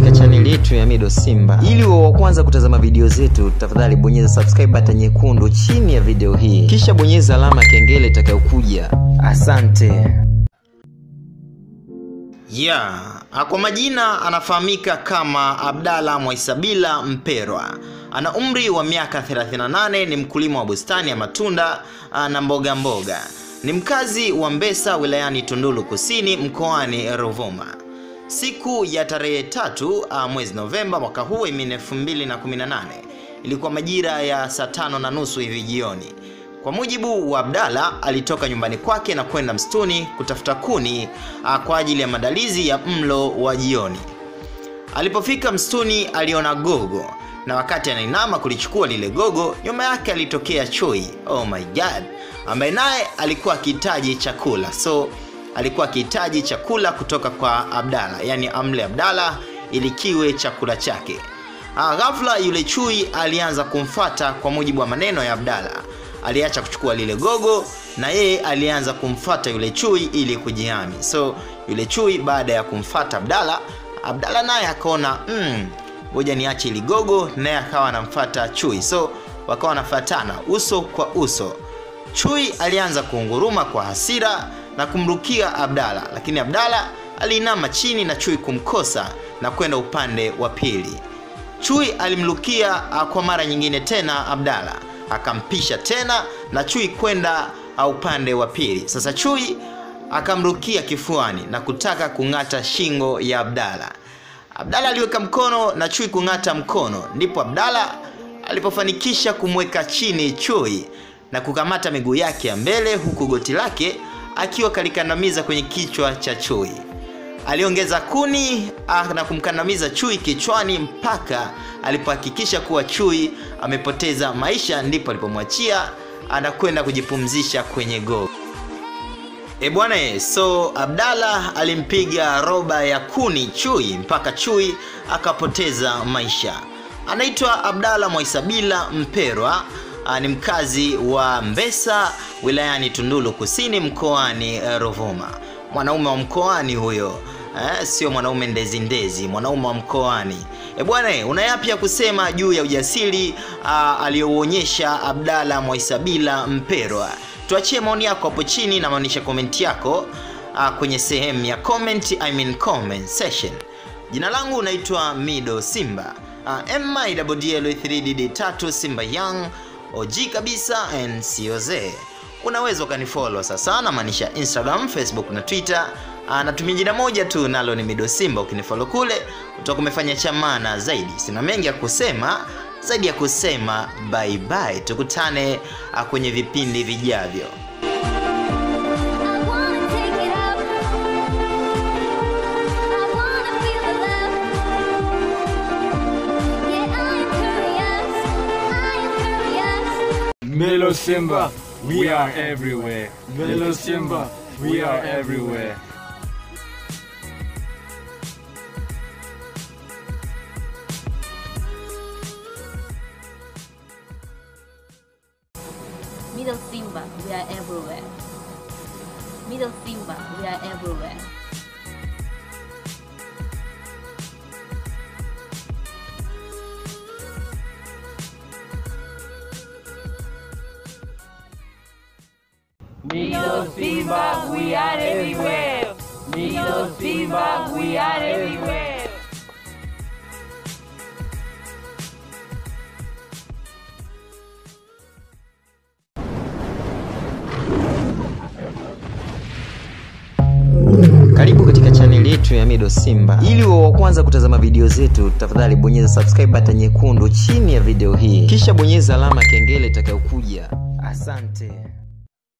katika chaneli yetu ya Mido Simba. Ili uwe wa kwanza kutazama video zetu, tafadhali bonyeza subscribe button nyekundu chini ya video hii, kisha bonyeza alama ya kengele itakayokuja. Asante. ya kwa majina anafahamika kama Abdalla Mwaisabila Mperwa. Ana umri wa miaka 38, ni mkulima wa bustani ya matunda ah, na mboga mboga. Ni mkazi wa Mbesa wilayani tundulu Kusini mkoani Ruvuma. Siku ya tarehe tatu ah, mwezi Novemba mwaka huu 2018 ilikuwa majira ya saa tano na nusu hivi jioni. Kwa mujibu wa Abdalla, alitoka nyumbani kwake na kwenda msituni kutafuta kuni ah, kwa ajili ya maandalizi ya mlo wa jioni. Alipofika msituni aliona gogo na wakati anainama kulichukua lile gogo, nyuma yake alitokea chui, oh my god, ambaye naye alikuwa akihitaji chakula. So alikuwa akihitaji chakula kutoka kwa Abdala, yani amle Abdala ili kiwe chakula chake. Ah, ghafla yule chui alianza kumfata. Kwa mujibu wa maneno ya Abdala. aliacha kuchukua lile gogo na yeye alianza kumfata yule chui ili kujihami. So yule chui baada ya kumfata Abdala, Abdala naye akaona mm, ngoja niache ile gogo, naye akawa anamfata chui. So wakawa wanafatana uso kwa uso. Chui alianza kuunguruma kwa hasira na kumrukia Abdala, lakini Abdala aliinama chini na chui kumkosa na kwenda upande wa pili. Chui alimlukia ah, kwa mara nyingine tena Abdala, akampisha tena na chui kwenda ah, upande wa pili. Sasa chui akamrukia kifuani na kutaka kung'ata shingo ya Abdala. Abdala aliweka mkono na chui kung'ata mkono, ndipo Abdala alipofanikisha kumweka chini chui na kukamata miguu yake ya mbele, huku goti lake akiwa kalikandamiza kwenye kichwa cha chui. Aliongeza kuni ah, na kumkandamiza chui kichwani mpaka alipohakikisha kuwa chui amepoteza maisha, ndipo alipomwachia anakwenda kujipumzisha kwenye gogo. E bwana, so Abdalla alimpiga roba ya kuni chui mpaka chui akapoteza maisha. Anaitwa Abdalla Mwaisabila Mperwa, ni mkazi wa Mbesa wilayani Tunduru Kusini mkoani eh, Ruvuma. Mwanaume wa mkoani huyo eh, sio mwanaume ndezi ndezi, mwanaume wa mkoani. E bwana, e, una yapi ya kusema juu ya ujasiri ah, aliyouonyesha Abdalla Mwaisabila Mperwa? Tuachie maoni yako hapo chini na maanisha komenti yako a, kwenye sehemu ya comment, I mean comment section. Jina langu naitwa Mido Simba uh, MIDDL3DD3 Simba Young OG kabisa and COZ. Unaweza ukanifollow sasa, namaanisha Instagram, Facebook na Twitter. Uh, natumia jina moja tu nalo ni Mido Simba. Ukinifollow kule utakuwa umefanya chamana zaidi. Sina mengi ya kusema zaidi ya kusema bye bye. Tukutane uh, kwenye vipindi vijavyo. Melo Simba, we are everywhere. Melo Simba, we are everywhere. Middle Simba, we are everywhere. Middle Simba, we are everywhere. Middle Simba, we are everywhere. Nido Simba, we are everywhere. Karibu katika chaneli yetu ya Mido Simba. Ili uwe wa kwanza kutazama video zetu, tafadhali bonyeza subscribe button nyekundu chini ya video hii, kisha bonyeza alama ya kengele itakayokuja. Asante.